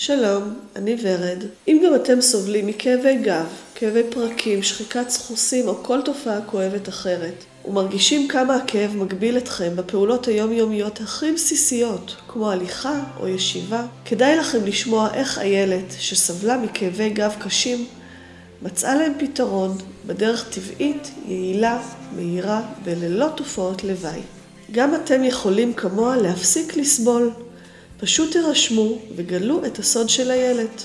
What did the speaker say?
שלום, אני ורד. אם גם אתם סובלים מכאבי גב, כאבי פרקים, שחיקת סחוסים או כל תופעה כואבת אחרת, ומרגישים כמה הכאב מגביל אתכם בפעולות היומיומיות הכי בסיסיות, כמו הליכה או ישיבה, כדאי לכם לשמוע איך איילת, שסבלה מכאבי גב קשים, מצאה להם פתרון בדרך טבעית, יעילה, מהירה וללא תופעות לוואי. גם אתם יכולים כמוה להפסיק לסבול. פשוט תירשמו וגלו את הסוד של איילת.